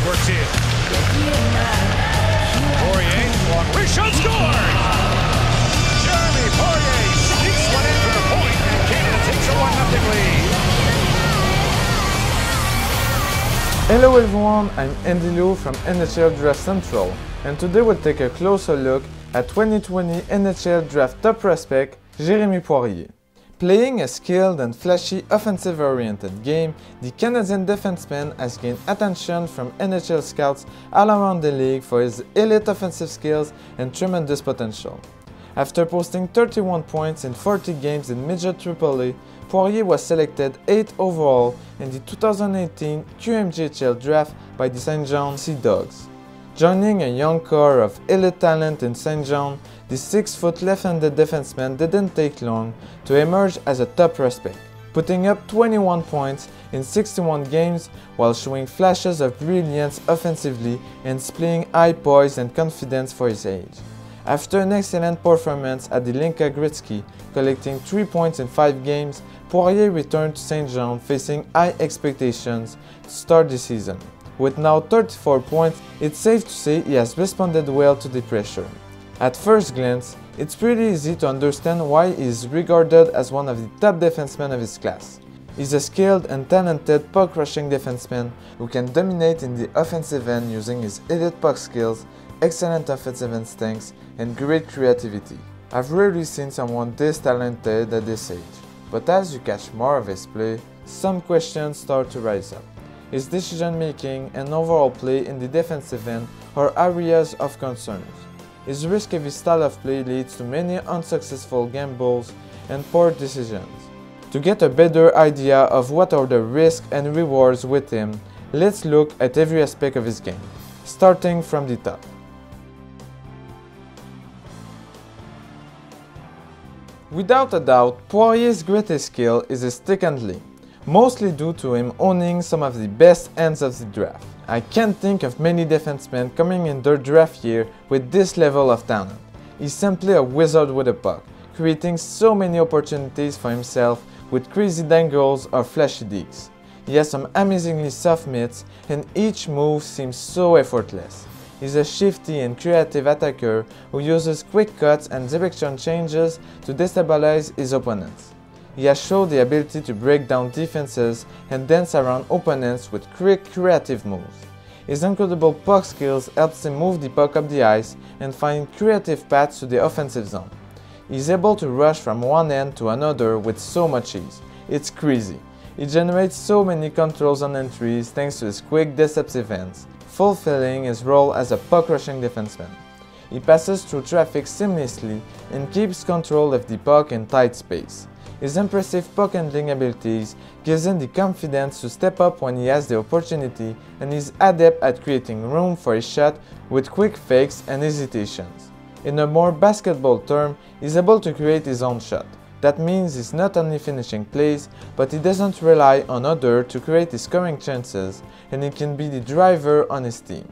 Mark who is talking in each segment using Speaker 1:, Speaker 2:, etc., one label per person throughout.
Speaker 1: Poirier works in. Poirier, long wrist shot scores! Jérémie Poirier sneaks one in from the point, and Canada takes a 1-0 lead.
Speaker 2: Hello everyone, I'm Andy Lehoux from NHL Draft Central, and today we'll take a closer look at 2020 NHL Draft top prospect Jérémie Poirier. Playing a skilled and flashy offensive-oriented game, the Canadian defenseman has gained attention from NHL scouts all around the league for his elite offensive skills and tremendous potential. After posting 31 points in 40 games in Midget AAA, Poirier was selected 8th overall in the 2018 QMJHL draft by the St. John Sea Dogs. Joining a young core of elite talent in St. John, the 6-foot left-handed defenseman didn't take long to emerge as a top prospect, putting up 21 points in 61 games while showing flashes of brilliance offensively and displaying high poise and confidence for his age. After an excellent performance at the Hlinka Gretzky, collecting 3 points in 5 games, Poirier returned to St. John facing high expectations to start the season. With now 34 points, it's safe to say he has responded well to the pressure. At first glance, it's pretty easy to understand why he is regarded as one of the top defensemen of his class. He's a skilled and talented puck-rushing defenseman who can dominate in the offensive end using his elite puck skills, excellent offensive instincts, and great creativity. I've rarely seen someone this talented at this age. But as you catch more of his play, some questions start to rise up. His decision making and overall play in the defensive end are areas of concern. His risk-heavy style of play leads to many unsuccessful gambles and poor decisions. To get a better idea of what are the risks and rewards with him, let's look at every aspect of his game, starting from the top. Without a doubt, Poirier's greatest skill is his stick handling, mostly due to him owning some of the best ends of the draft. I can't think of many defensemen coming in their draft year with this level of talent. He's simply a wizard with a puck, creating so many opportunities for himself with crazy dangles or flashy digs. He has some amazingly soft mitts and each move seems so effortless. He's a shifty and creative attacker who uses quick cuts and direction changes to destabilize his opponents. He has shown the ability to break down defenses and dance around opponents with quick creative moves. His incredible puck skills helps him move the puck up the ice and find creative paths to the offensive zone. He's able to rush from one end to another with so much ease. It's crazy. He generates so many controls on entries thanks to his quick deceptive hands fulfilling his role as a puck-rushing defenseman. He passes through traffic seamlessly and keeps control of the puck in tight space. His impressive puck handling abilities gives him the confidence to step up when he has the opportunity and is adept at creating room for his shot with quick fakes and hesitations. In a more basketball term, he's able to create his own shot. That means he's not only finishing plays, but he doesn't rely on others to create his scoring chances, and he can be the driver on his team.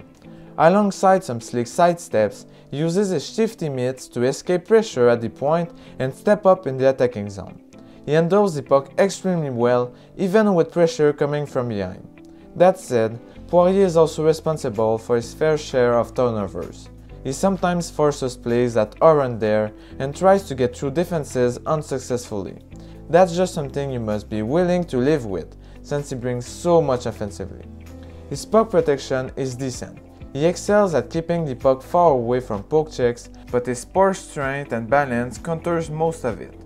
Speaker 2: Alongside some slick sidesteps, he uses his shifty mitts to escape pressure at the point and step up in the attacking zone. He handles the puck extremely well, even with pressure coming from behind. That said, Poirier is also responsible for his fair share of turnovers. He sometimes forces plays that aren't there and tries to get through defenses unsuccessfully. That's just something you must be willing to live with, since he brings so much offensively. His puck protection is decent. He excels at keeping the puck far away from poke checks, but his poor strength and balance counters most of it.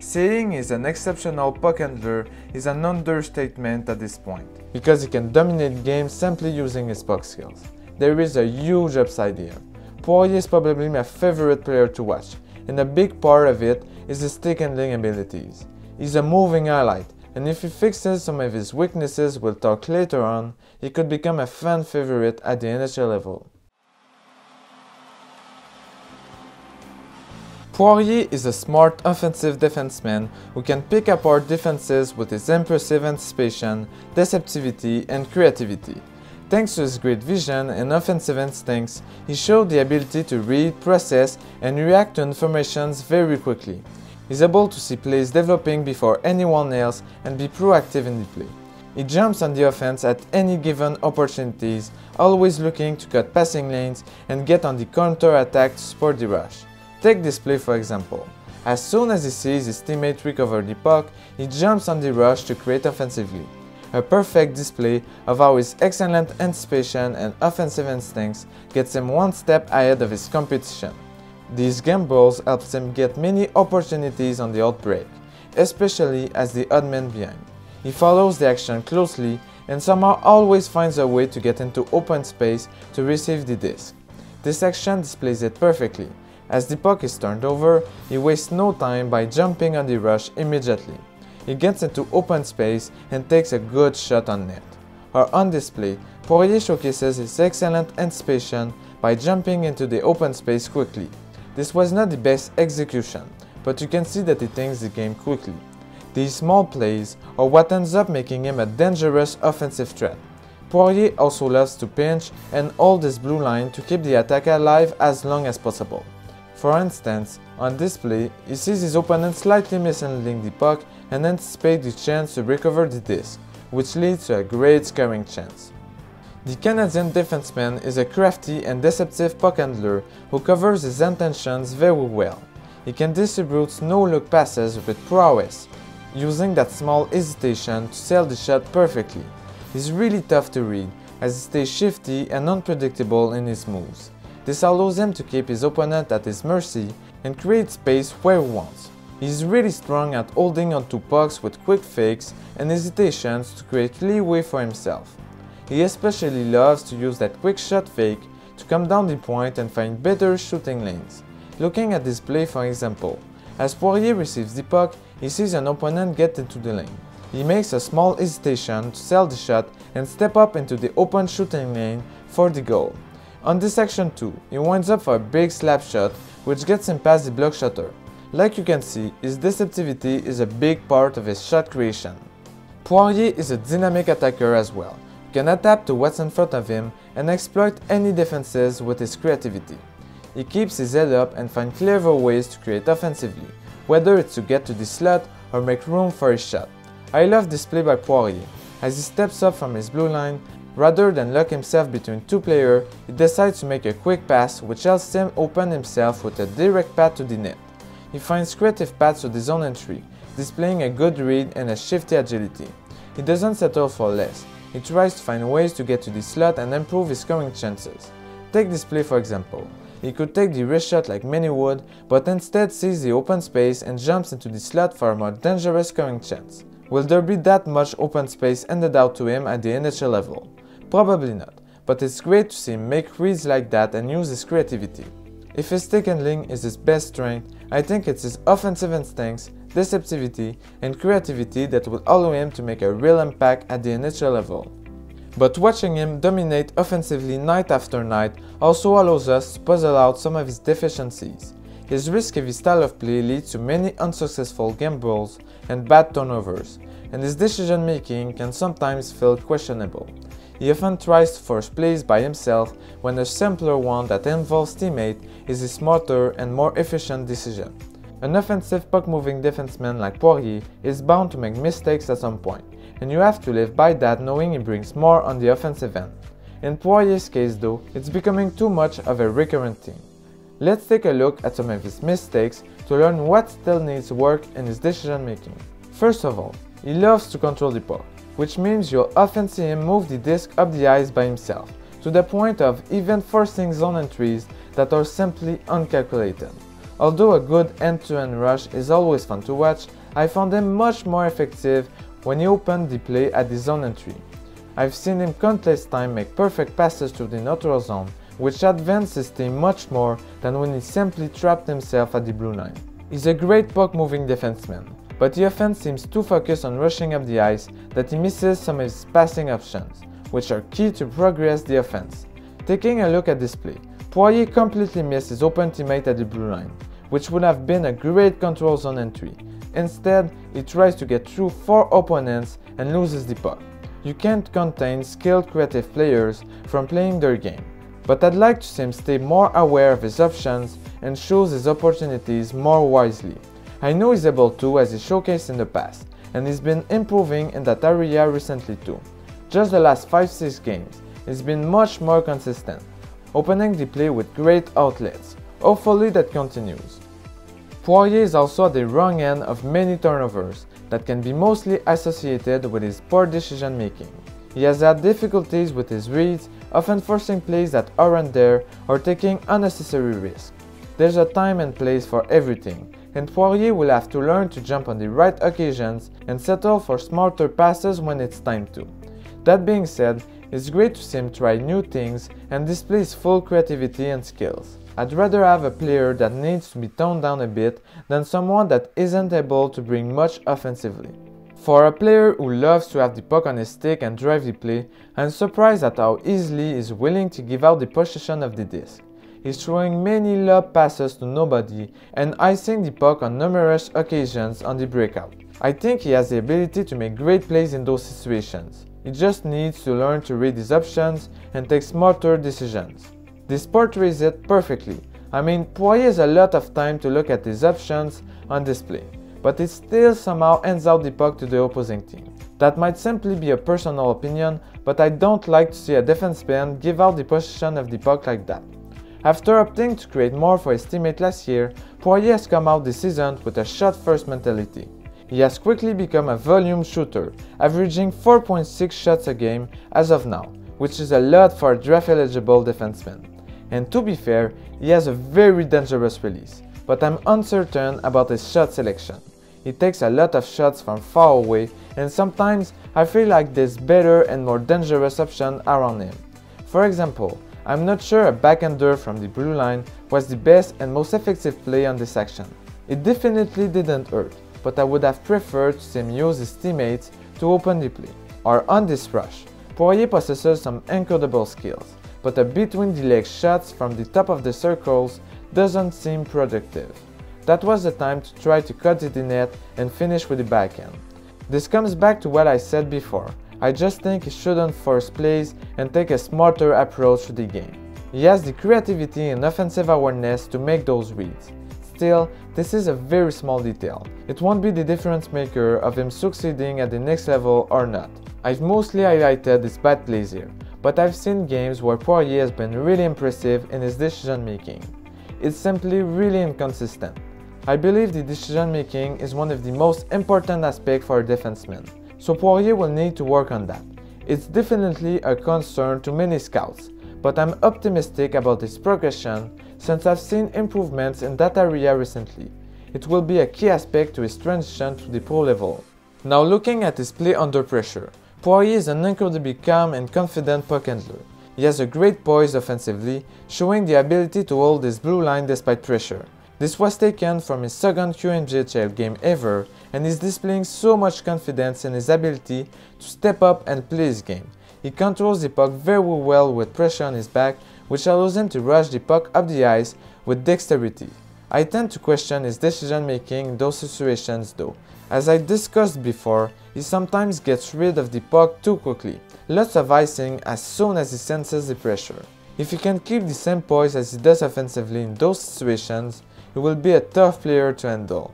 Speaker 2: Saying he's an exceptional puck handler is an understatement at this point, because he can dominate games simply using his puck skills. There is a huge upside here. Poirier is probably my favorite player to watch, and a big part of it is his stick handling abilities. He's a moving highlight, and if he fixes some of his weaknesses we'll talk later on, he could become a fan favorite at the NHL level. Poirier is a smart offensive defenseman who can pick apart defenses with his impressive anticipation, deceptivity, and creativity. Thanks to his great vision and offensive instincts, he showed the ability to read, process, and react to informations very quickly. He's able to see plays developing before anyone else and be proactive in the play. He jumps on the offense at any given opportunities, always looking to cut passing lanes and get on the counter attack to support the rush. Take this play for example. As soon as he sees his teammate recover the puck, he jumps on the rush to create offensively. A perfect display of how his excellent anticipation and offensive instincts gets him one step ahead of his competition. These gambles helps him get many opportunities on the outbreak, especially as the odd man behind. He follows the action closely and somehow always finds a way to get into open space to receive the disc. This action displays it perfectly. As the puck is turned over, he wastes no time by jumping on the rush immediately. He gets into open space and takes a good shot on net. Or on display, Poirier showcases his excellent anticipation by jumping into the open space quickly. This was not the best execution, but you can see that he thinks the game quickly. These small plays are what ends up making him a dangerous offensive threat. Poirier also loves to pinch and hold his blue line to keep the attack alive as long as possible. For instance, on display, he sees his opponent slightly mishandling the puck and anticipates the chance to recover the disc, which leads to a great scoring chance. The Canadian defenseman is a crafty and deceptive puck handler who covers his intentions very well. He can distribute no-look passes with prowess, using that small hesitation to sell the shot perfectly. He's really tough to read, as he stays shifty and unpredictable in his moves. This allows him to keep his opponent at his mercy and create space where he wants. He is really strong at holding onto pucks with quick fakes and hesitations to create leeway for himself. He especially loves to use that quick shot fake to come down the point and find better shooting lanes. Looking at this play for example, as Poirier receives the puck, he sees an opponent get into the lane. He makes a small hesitation to sell the shot and step up into the open shooting lane for the goal. On this action too, he winds up for a big slap shot which gets him past the block shutter. Like you can see, his deceptivity is a big part of his shot creation. Poirier is a dynamic attacker as well. He can adapt to what's in front of him and exploit any defenses with his creativity. He keeps his head up and finds clever ways to create offensively, whether it's to get to the slot or make room for his shot. I love this play by Poirier. As he steps up from his blue line, rather than lock himself between two players, he decides to make a quick pass which helps him open himself with a direct path to the net. He finds creative paths to the zone entry, displaying a good read and a shifty agility. He doesn't settle for less. He tries to find ways to get to the slot and improve his scoring chances. Take this play for example. He could take the wrist shot like many would, but instead sees the open space and jumps into the slot for a more dangerous scoring chance. Will there be that much open space handed out to him at the NHL level? Probably not, but it's great to see him make reads like that and use his creativity. If his stick handling is his best strength, I think it's his offensive instincts, deceptivity, and creativity that will allow him to make a real impact at the NHL level. But watching him dominate offensively night after night also allows us to puzzle out some of his deficiencies. His risk-heavy style of play leads to many unsuccessful gambles and bad turnovers, and his decision making can sometimes feel questionable. He often tries to force plays by himself when a simpler one that involves teammate is a smarter and more efficient decision. An offensive puck-moving defenseman like Poirier is bound to make mistakes at some point, and you have to live by that knowing he brings more on the offensive end. In Poirier's case though, it's becoming too much of a recurrent theme. Let's take a look at some of his mistakes to learn what still needs work in his decision making. First of all, he loves to control the puck, which means you'll often see him move the disc up the ice by himself, to the point of even forcing zone entries that are simply uncalculated. Although a good end-to-end -end rush is always fun to watch, I found him much more effective when he opened the play at the zone entry. I've seen him countless times make perfect passes to the neutral zone, which advanced his team much more than when he simply trapped himself at the blue line. He's a great puck-moving defenseman, but the offense seems too focused on rushing up the ice that he misses some of his passing options, which are key to progress the offense. Taking a look at this play, Poirier completely missed his open teammate at the blue line, which would have been a great control zone entry, Instead, he tries to get through four opponents and loses the puck. You can't contain skilled creative players from playing their game, but I'd like to see him stay more aware of his options and choose his opportunities more wisely. I know he's able to as he showcased in the past, and he's been improving in that area recently too. Just the last 5-6 games, he's been much more consistent, opening the play with great outlets. Hopefully that continues. Poirier is also at the wrong end of many turnovers that can be mostly associated with his poor decision making. He has had difficulties with his reads, often forcing plays that aren't there or taking unnecessary risks. There's a time and place for everything, and Poirier will have to learn to jump on the right occasions and settle for smarter passes when it's time to. That being said, it's great to see him try new things and display his full creativity and skills. I'd rather have a player that needs to be toned down a bit than someone that isn't able to bring much offensively. For a player who loves to have the puck on his stick and drive the play, I'm surprised at how easily he's willing to give out the possession of the disc. He's throwing many lob passes to nobody and icing the puck on numerous occasions on the breakout. I think he has the ability to make great plays in those situations. He just needs to learn to read his options and take smarter decisions. This portrays it perfectly. I mean, Poirier has a lot of time to look at his options on display but it still somehow ends out the puck to the opposing team. That might simply be a personal opinion, but I don't like to see a defenseman give out the possession of the puck like that. After opting to create more for his teammate last year, Poirier has come out this season with a shot-first mentality. He has quickly become a volume shooter, averaging 4.6 shots a game as of now, which is a lot for a draft-eligible defenseman. And to be fair, he has a very dangerous release, but I'm uncertain about his shot selection. He takes a lot of shots from far away and sometimes I feel like there's better and more dangerous options around him. For example, I'm not sure a backhander from the blue line was the best and most effective play on this action. It definitely didn't hurt, but I would have preferred him teammates to open the play. Or on this rush, Poirier possesses some incredible skills, but a between the legs shots from the top of the circles doesn't seem productive that was the time to try to cut the net and finish with the backhand. This comes back to what I said before. I just think he shouldn't force plays and take a smarter approach to the game. He has the creativity and offensive awareness to make those reads. Still, this is a very small detail. It won't be the difference maker of him succeeding at the next level or not. I've mostly highlighted his bad plays here, but I've seen games where Poirier has been really impressive in his decision making. It's simply really inconsistent. I believe the decision making is one of the most important aspects for a defenseman, so Poirier will need to work on that. It's definitely a concern to many scouts, but I'm optimistic about his progression since I've seen improvements in that area recently. It will be a key aspect to his transition to the pro level. Now looking at his play under pressure, Poirier is an incredibly calm and confident puck handler. He has a great poise offensively, showing the ability to hold his blue line despite pressure. This was taken from his second QMJHL game ever and is displaying so much confidence in his ability to step up and play his game. He controls the puck very well with pressure on his back, which allows him to rush the puck up the ice with dexterity. I tend to question his decision making in those situations though. As I discussed before, he sometimes gets rid of the puck too quickly, lots of icing as soon as he senses the pressure. If he can keep the same poise as he does offensively in those situations, he will be a tough player to handle.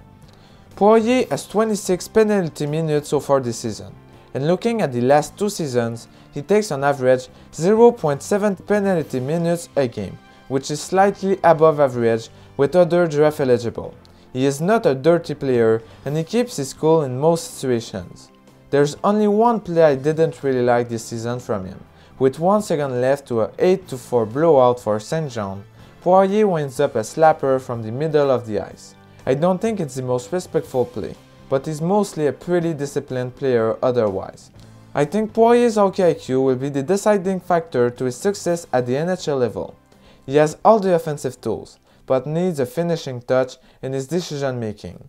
Speaker 2: Poirier has 26 penalty minutes so far this season, and looking at the last two seasons, he takes on average 0.7 penalty minutes a game, which is slightly above average with other draft eligible. He is not a dirty player and he keeps his cool in most situations. There's only one play I didn't really like this season from him. With 1 second left to a 8-4 blowout for St. John, Poirier winds up a slapper from the middle of the ice. I don't think it's the most respectful play, but he's mostly a pretty disciplined player otherwise. I think Poirier's hockey IQ will be the deciding factor to his success at the NHL level. He has all the offensive tools, but needs a finishing touch in his decision making.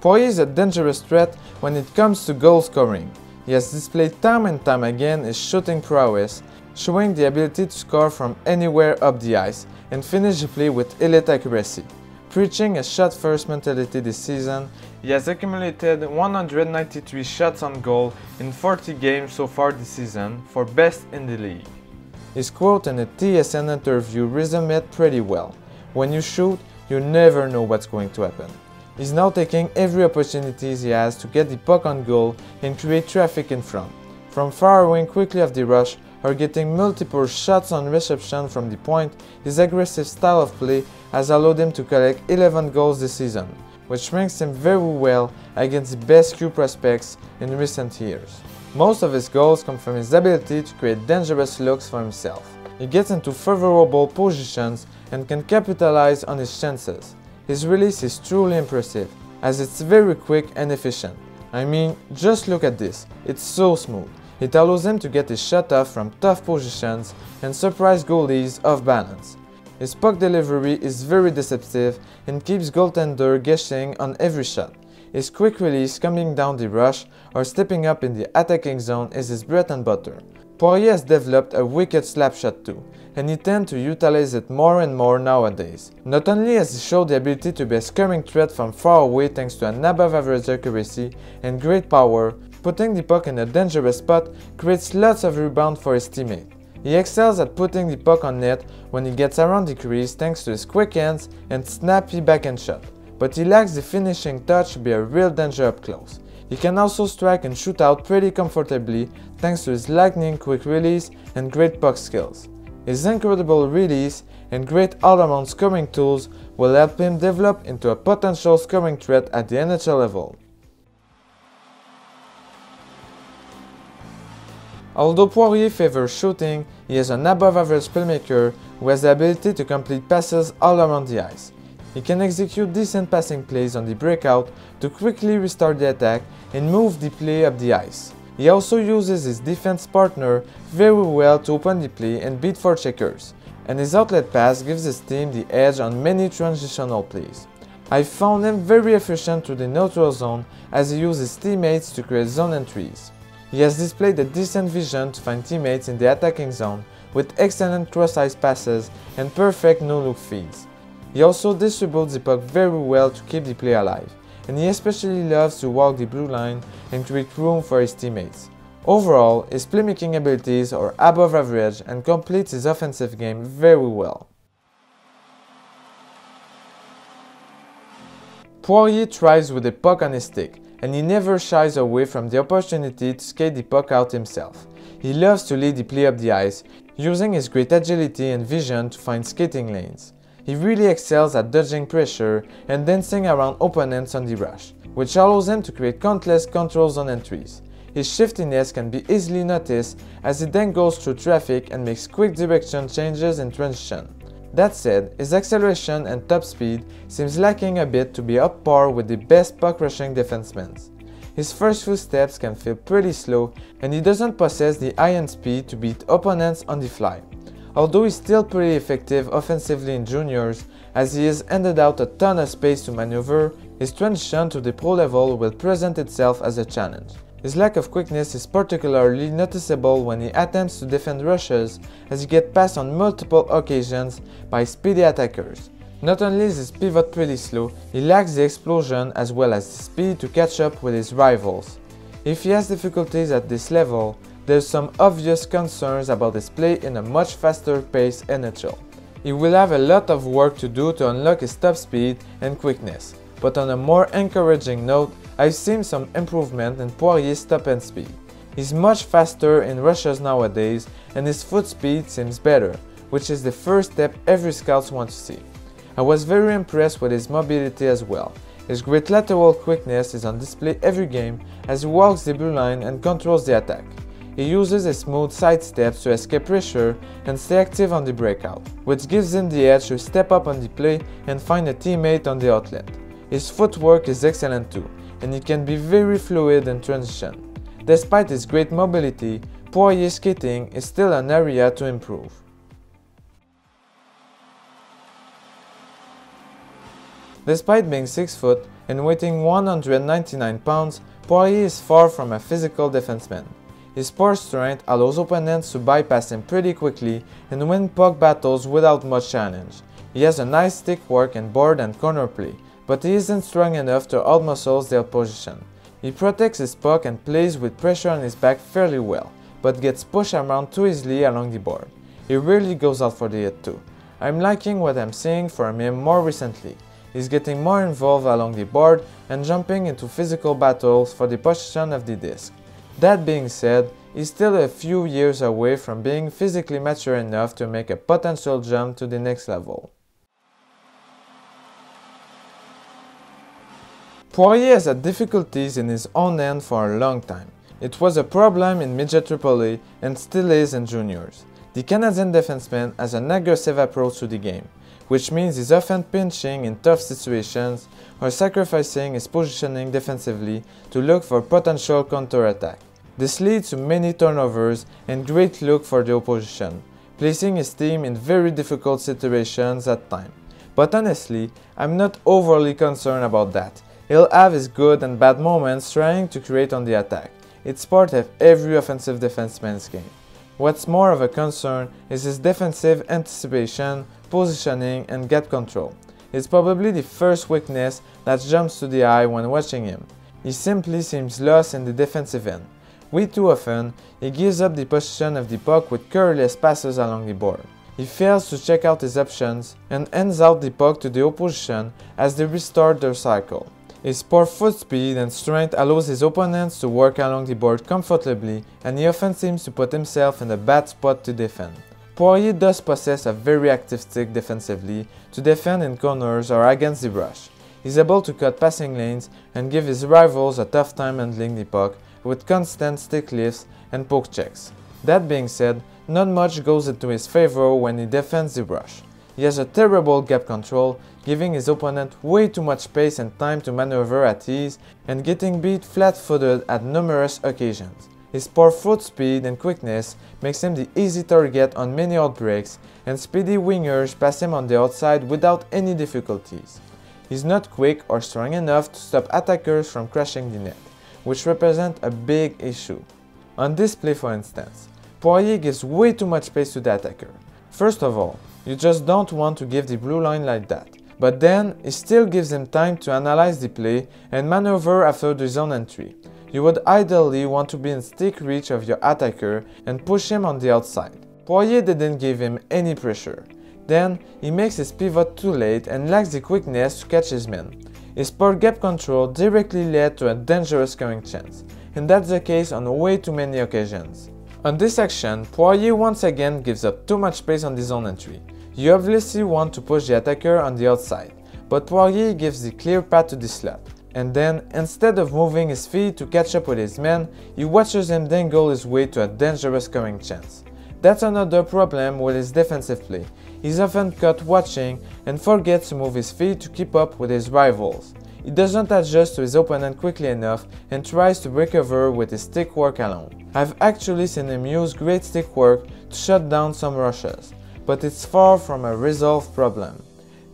Speaker 2: Poirier is a dangerous threat when it comes to goal scoring. He has displayed time and time again his shooting prowess, showing the ability to score from anywhere up the ice and finish the play with elite accuracy. Preaching a shot-first mentality this season, he has accumulated 193 shots on goal in 40 games so far this season for best in the league. His quote in a TSN interview resumed it pretty well. When you shoot, you never know what's going to happen. He's now taking every opportunity he has to get the puck on goal and create traffic in front. From firing quickly off the rush or getting multiple shots on reception from the point, his aggressive style of play has allowed him to collect 11 goals this season, which ranks him very well against the best Q prospects in recent years. Most of his goals come from his ability to create dangerous looks for himself. He gets into favorable positions and can capitalize on his chances. His release is truly impressive, as it's very quick and efficient. I mean, just look at this, it's so smooth. It allows him to get his shot off from tough positions and surprise goalies off balance. His puck delivery is very deceptive and keeps goaltender guessing on every shot. His quick release coming down the rush or stepping up in the attacking zone is his bread and butter. Poirier has developed a wicked slap shot too, and he tends to utilize it more and more nowadays. Not only has he showed the ability to be a scoring threat from far away thanks to an above average accuracy and great power, putting the puck in a dangerous spot creates lots of rebound for his teammate. He excels at putting the puck on net when he gets around the crease thanks to his quick hands and snappy backhand shot but he lacks the finishing touch to be a real danger up close. He can also strike and shoot out pretty comfortably thanks to his lightning quick release and great puck skills. His incredible release and great all-around scoring tools will help him develop into a potential scoring threat at the NHL level. Although Poirier favors shooting, he is an above average playmaker who has the ability to complete passes all around the ice. He can execute decent passing plays on the breakout to quickly restart the attack and move the play up the ice. He also uses his defense partner very well to open the play and beat for checkers, and his outlet pass gives his team the edge on many transitional plays. I found him very efficient through the neutral zone as he uses teammates to create zone entries. He has displayed a decent vision to find teammates in the attacking zone with excellent cross-ice passes and perfect no-look feeds. He also distributes the puck very well to keep the play alive, and he especially loves to walk the blue line and create room for his teammates. Overall, his playmaking abilities are above average and completes his offensive game very well. Poirier thrives with the puck on his stick, and he never shies away from the opportunity to skate the puck out himself. He loves to lead the play up the ice, using his great agility and vision to find skating lanes. He really excels at dodging pressure and dancing around opponents on the rush, which allows him to create countless controls on entries. His shiftiness can be easily noticed as he then goes through traffic and makes quick direction changes in transition. That said, his acceleration and top speed seems lacking a bit to be up par with the best puck rushing defensemen. His first few steps can feel pretty slow and he doesn't possess the iron speed to beat opponents on the fly. Although he's still pretty effective offensively in juniors, as he has handed out a ton of space to maneuver, his transition to the pro level will present itself as a challenge. His lack of quickness is particularly noticeable when he attempts to defend rushes as he gets passed on multiple occasions by speedy attackers. Not only is his pivot pretty slow, he lacks the explosion as well as the speed to catch up with his rivals. If he has difficulties at this level, there's some obvious concerns about his play in a much faster paced NHL. He will have a lot of work to do to unlock his top speed and quickness, but on a more encouraging note, I've seen some improvement in Poirier's top end speed. He's much faster in rushes nowadays and his foot speed seems better, which is the first step every scout wants to see. I was very impressed with his mobility as well. His great lateral quickness is on display every game as he walks the blue line and controls the attack. He uses his smooth side steps to escape pressure and stay active on the breakout, which gives him the edge to step up on the play and find a teammate on the outlet. His footwork is excellent too, and he can be very fluid in transition. Despite his great mobility, Poirier's skating is still an area to improve. Despite being 6 foot and weighing 199 pounds, Poirier is far from a physical defenseman. His poor strength allows opponents to bypass him pretty quickly and win puck battles without much challenge. He has a nice stick work and board and corner play, but he isn't strong enough to outmuscle their opposition. He protects his puck and plays with pressure on his back fairly well, but gets pushed around too easily along the board. He rarely goes out for the hit too. I'm liking what I'm seeing from him more recently. He's getting more involved along the board and jumping into physical battles for the possession of the disc. That being said, he's still a few years away from being physically mature enough to make a potential jump to the next level. Poirier has had difficulties in his own end for a long time. It was a problem in midget AAA and still is in juniors. The Canadian defenseman has an aggressive approach to the game, which means he's often pinching in tough situations or sacrificing his positioning defensively to look for potential counterattack. This leads to many turnovers and great look for the opposition, placing his team in very difficult situations at times. But honestly, I'm not overly concerned about that. He'll have his good and bad moments trying to create on the attack. It's part of every offensive defenseman's game. What's more of a concern is his defensive anticipation, positioning, and gap control. It's probably the first weakness that jumps to the eye when watching him. He simply seems lost in the defensive end. Way too often, he gives up the position of the puck with careless passes along the board. He fails to check out his options and ends out the puck to the opposition as they restart their cycle. His poor foot speed and strength allows his opponents to work along the board comfortably and he often seems to put himself in a bad spot to defend. Poirier does possess a very active stick defensively to defend in corners or against the rush. He's able to cut passing lanes and give his rivals a tough time handling the puck with constant stick lifts and poke checks. That being said, not much goes into his favor when he defends the rush. He has a terrible gap control, giving his opponent way too much space and time to maneuver at ease and getting beat flat-footed at numerous occasions. His poor foot speed and quickness makes him the easy target on many outbreaks and speedy wingers pass him on the outside without any difficulties. He's not quick or strong enough to stop attackers from crashing the net, which represent a big issue. On this play for instance, Poirier gives way too much space to the attacker. First of all, you just don't want to give the blue line like that. But then, it still gives him time to analyze the play and maneuver after the zone entry. You would ideally want to be in stick reach of your attacker and push him on the outside. Poirier didn't give him any pressure. Then, he makes his pivot too late and lacks the quickness to catch his man. His poor gap control directly led to a dangerous scoring chance, and that's the case on way too many occasions. On this action, Poirier once again gives up too much space on the zone entry. You obviously want to push the attacker on the outside, but Poirier gives the clear path to the slot. And then, instead of moving his feet to catch up with his man, he watches him dangle his way to a dangerous scoring chance. That's another problem with his defensive play. He's often caught watching and forgets to move his feet to keep up with his rivals. He doesn't adjust to his opponent quickly enough and tries to recover with his stick work alone. I've actually seen him use great stick work to shut down some rushes but it's far from a resolved problem.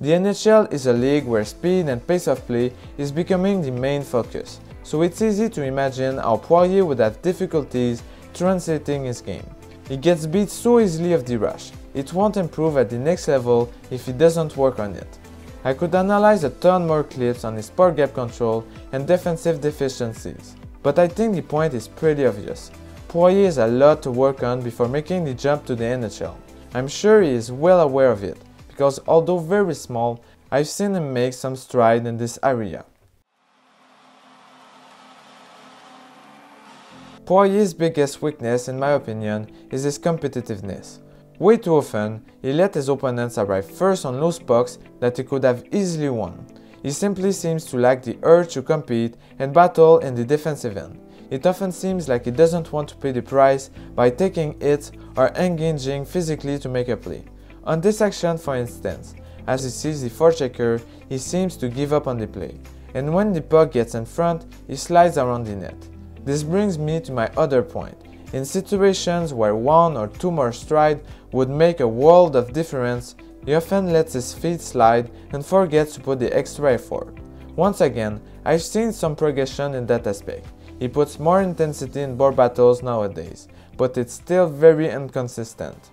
Speaker 2: The NHL is a league where speed and pace of play is becoming the main focus, so it's easy to imagine how Poirier would have difficulties translating his game. He gets beat so easily off the rush, it won't improve at the next level if he doesn't work on it. I could analyze a ton more clips on his poor gap control and defensive deficiencies, but I think the point is pretty obvious. Poirier has a lot to work on before making the jump to the NHL. I'm sure he is well aware of it, because although very small, I've seen him make some stride in this area. Poirier's biggest weakness, in my opinion, is his competitiveness. Way too often, he let his opponents arrive first on loose pucks that he could have easily won. He simply seems to lack the urge to compete and battle in the defensive end it often seems like he doesn't want to pay the price by taking it or engaging physically to make a play. On this action, for instance, as he sees the forechecker, he seems to give up on the play, and when the puck gets in front, he slides around the net. This brings me to my other point. In situations where one or two more strides would make a world of difference, he often lets his feet slide and forgets to put the extra effort. Once again, I've seen some progression in that aspect. He puts more intensity in board battles nowadays, but it's still very inconsistent.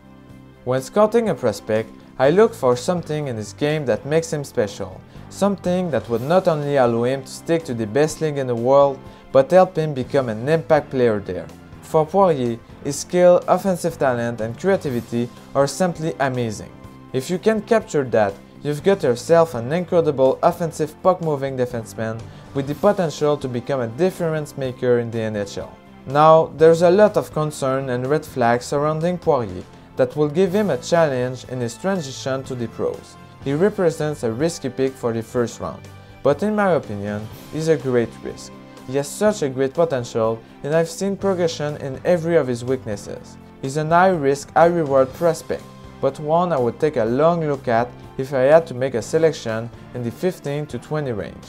Speaker 2: When scouting a prospect, I look for something in his game that makes him special, something that would not only allow him to stick to the best league in the world, but help him become an impact player there. For Poirier, his skill, offensive talent, and creativity are simply amazing. If you can capture that, you've got yourself an incredible offensive puck-moving defenseman with the potential to become a difference maker in the NHL. Now, there's a lot of concern and red flags surrounding Poirier that will give him a challenge in his transition to the pros. He represents a risky pick for the first round, but in my opinion, he's a great risk. He has such a great potential, and I've seen progression in every of his weaknesses. He's an high risk, high reward prospect, but one I would take a long look at if I had to make a selection in the 15 to 20 range.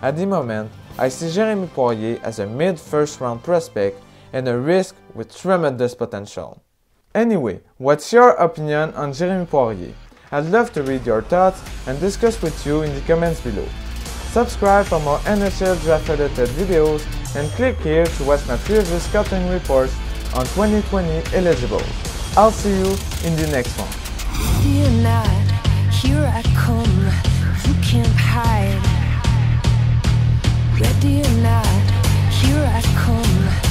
Speaker 2: At the moment, I see Jérémie Poirier as a mid first round prospect and a risk with tremendous potential. Anyway, what's your opinion on Jérémie Poirier? I'd love to read your thoughts and discuss with you in the comments below. Subscribe for more NHL draft related videos and click here to watch my previous scouting reports on 2020 eligibles. I'll see you in the next one.
Speaker 3: Night, here I come, you can't hide. Ready or not, here I come.